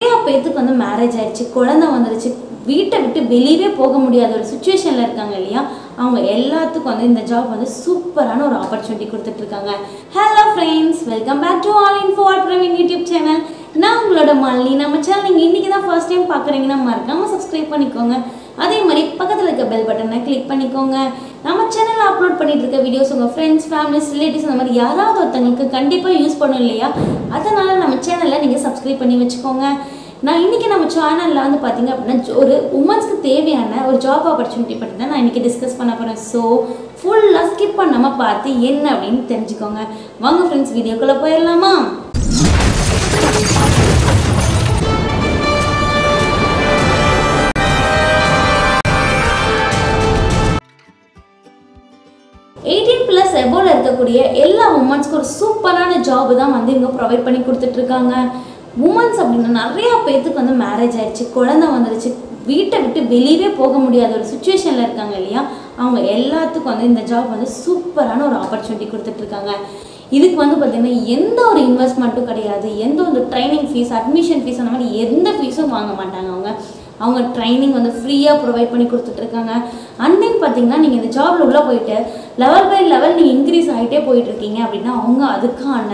நிறையா பேர்த்துக்கு வந்து மேரேஜ் ஆயிடுச்சு குழந்தை வந்துடுச்சு வீட்டை விட்டு வெளியவே போக முடியாத ஒரு சுச்சுவேஷனில் இருக்காங்க இல்லையா? அவங்க எல்லாத்துக்கும் வந்து இந்த ஜாப் வந்து சூப்பரான ஒரு ஆப்பர்ச்சுனிட்டி கொடுத்துட்ருக்காங்க hello friends welcome back to all in for Praveen YouTube channel நான் உங்களோட மாலினி நம்ம சேனல் நீங்கள் இன்றைக்கி தான் ஃபர்ஸ்ட் டைம் பார்க்குறீங்கன்னா மறக்காமல் சப்ஸ்கிரைப் பண்ணிக்கோங்க. அதே மாதிரி பக்கத்தில் இருக்க பெல் பட்டனை கிளிக் பண்ணிக்கோங்க. நம்ம சேனலில் அப்லோட் பண்ணிட்டு இருக்க வீடியோஸ் உங்கள் ஃப்ரெண்ட்ஸ் ஃபேமிலிஸ் ரிலேட்டிவ்ஸ் அந்த மாதிரி யாராவது ஒருத்தங்களுக்கு கண்டிப்பாக யூஸ் பண்ணும் இல்லையா? அதனால் நம்ம சேனலில் நீங்கள் சப்ஸ்கிரைப் பண்ணி வச்சுக்கோங்க. நான் இன்றைக்கி நம்ம சேனலில் வந்து பார்த்தீங்க அப்படின்னா ஒரு உமன்ஸ்க்கு தேவையான ஒரு ஜாப் ஆப்பர்ச்சுனிட்டி பற்றி தான் நான் இன்றைக்கி டிஸ்கஸ் பண்ண போகிறேன் ஸோ ஃபுல்லாக ஸ்கிப் பண்ணாமல் பார்த்து என்ன அப்படின்னு தெரிஞ்சுக்கோங்க. வாங்க ஃப்ரெண்ட்ஸ் வீடியோக்குள்ளே போயிடலாமா? எயிட்டீன் எபோவில் இருக்கக்கூடிய எல்லா உமன்ஸ்க்கு ஒரு சூப்பரான ஜாப் தான் வந்து இவங்க ப்ரொவைட் பண்ணி கொடுத்துட்ருக்காங்க. உமன்ஸ் அப்படின்னா நிறையா பேர்த்துக்கு வந்து மேரேஜ் ஆயிடுச்சு குழந்தை வந்துடுச்சு வீட்டை விட்டு வெளியவே போக முடியாத ஒரு சுச்சுவேஷனில் இருக்காங்க இல்லையா? அவங்க எல்லாத்துக்கும் வந்து இந்த ஜாப் வந்து சூப்பரான ஒரு ஆப்பர்ச்சுனிட்டி கொடுத்துட்ருக்காங்க. இதுக்கு வந்து பார்த்திங்கன்னா எந்த ஒரு இன்வெஸ்ட்மெண்ட்டும் கிடையாது. எந்த ஒரு ட்ரைனிங் ஃபீஸ் அட்மிஷன் ஃபீஸ் அந்த மாதிரி எந்த ஃபீஸும் வாங்க மாட்டாங்க அவங்க. அவங்க ட்ரைனிங் வந்து ஃப்ரீயாக ப்ரொவைட் பண்ணி கொடுத்துட்ருக்காங்க அண்ட் தென் பார்த்தீங்கன்னா நீங்கள் இந்த ஜாபில் உள்ளே போயிட்டு லெவல் பை லெவல் நீங்கள் இன்க்ரீஸ் ஆகிட்டே போயிட்டுருக்கீங்க அப்படின்னா அவங்க அதுக்கான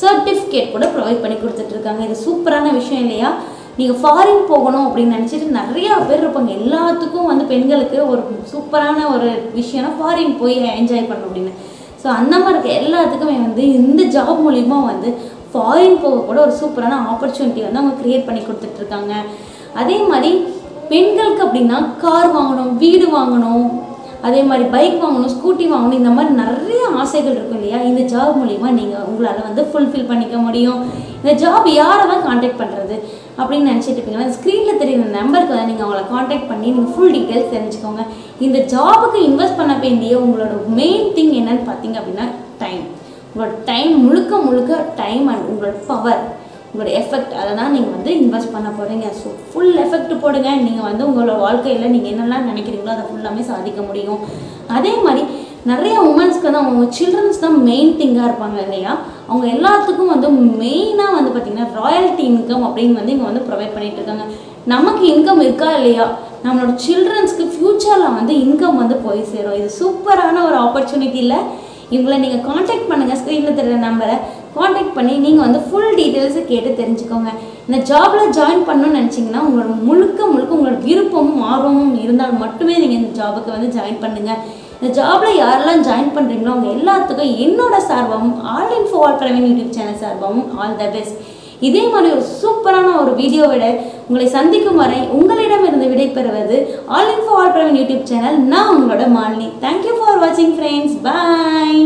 சர்டிஃபிகேட் கூட ப்ரொவைட் பண்ணி கொடுத்துட்ருக்காங்க இது சூப்பரான விஷயம் இல்லையா? நீங்கள் ஃபாரின் போகணும் அப்படின்னு நினச்சிட்டு நிறையா பேர் இருப்பாங்க. எல்லாத்துக்கும் வந்து பெண்களுக்கு ஒரு சூப்பரான ஒரு விஷயம்னா ஃபாரின் போய் என்ஜாய் பண்ணணும் அப்படின்னு. ஸோ அந்த மாதிரி இருக்க எல்லாத்துக்குமே வந்து இந்த ஜாப் மூலிமா வந்து ஃபாரின் போக கூட ஒரு சூப்பரான ஆப்பர்ச்சுனிட்டி வந்து அவங்க க்ரியேட் பண்ணி கொடுத்துட்ருக்காங்க அதே மாதிரி பெண்களுக்கு அப்படின்னா கார் வாங்கணும் வீடு வாங்கணும் அதே மாதிரி பைக் வாங்கணும் ஸ்கூட்டி வாங்கணும் இந்த மாதிரி நிறைய ஆசைகள் இருக்கும் இல்லையா? இந்த ஜாப் மூலிமா நீங்கள் உங்களால் வந்து ஃபுல்ஃபில் பண்ணிக்க முடியும். இந்த ஜாப் யாரை தான் காண்டாக்ட் பண்ணுறது அப்படின்னு நினச்சிட்டு இருப்பீங்கன்னா ஸ்க்ரீனில் தெரியுற நம்பருக்கு வந்து நீங்கள் அவங்கள காண்டாக்ட் பண்ணி நீங்கள் ஃபுல் டீட்டெயில்ஸ் தெரிஞ்சுக்கோங்க. இந்த ஜாபுக்கு இன்வெஸ்ட் பண்ண வேண்டிய உங்களோட மெயின் திங் என்னன்னு பார்த்தீங்க அப்படின்னா டைம் உங்களோட டைம் முழுக்க முழுக்க டைம் அண்ட் உங்களோட பவர் உங்களோட எஃபெக்ட் அதை தான் நீங்கள் வந்து இன்வெஸ்ட் பண்ண போகிறீங்க ஸோ ஃபுல் எஃபெக்ட் போடுங்க. நீங்கள் வந்து உங்களோட வாழ்க்கையில் நீங்கள் என்னெல்லாம் நினைக்கிறீங்களோ அதை ஃபுல்லாமே சாதிக்க முடியும். அதே மாதிரி நிறைய உமன்ஸ்க்கு வந்து அவங்க சில்ட்ரன்ஸ் தான் மெயின் திங்காக இருப்பாங்க இல்லையா? அவங்க எல்லாத்துக்கும் வந்து மெயினாக வந்து பார்த்திங்கன்னா ராயல்ட்டி இன்கம் அப்படின்னு வந்து இங்கே வந்து ப்ரொவைட் பண்ணிகிட்டு இருக்காங்க. நமக்கு இன்கம் இருக்கா இல்லையா? நம்மளோட சில்ட்ரன்ஸ்க்கு ஃப்யூச்சரில் வந்து இன்கம் வந்து போய் சேரும். இது சூப்பரான ஒரு ஆப்பர்ச்சுனிட்டி இல்லை இவங்களை நீங்கள் காண்டாக்ட் பண்ணுங்கள் ஸ்க்ரீனில் தெரிகிற நம்பரை காண்டாக்ட் பண்ணி நீங்கள் வந்து ஃபுல் டீட்டெயில்ஸை கேட்டு தெரிஞ்சுக்கோங்க. இந்த ஜாபில் ஜாயின் பண்ணணும்னு நினச்சிங்கன்னா உங்களோட முழுக்க முழுக்க உங்களோட விருப்பமும் ஆர்வமும் இருந்தால் மட்டுமே நீங்கள் இந்த ஜாபுக்கு வந்து ஜாயின் பண்ணுங்கள் இந்த ஜாபில் யாரெல்லாம் ஜாயின் பண்ணுறீங்களோ அவங்க எல்லாத்துக்கும் என்னோட சார்பாகவும் all in for Praveen YouTube channel சார்பாகவும் ஆல் த பெஸ்ட் இதே மாதிரி ஒரு சூப்பரான ஒரு வீடியோவிட உங்களை சந்திக்கும் வரை உங்களிடமிருந்து விடைபெறுவது all in for all Praveen YouTube channel. நான் உங்களோட மாலினி. தேங்க்யூ ஃபார் வாட்சிங் ஃப்ரெண்ட்ஸ் பாய்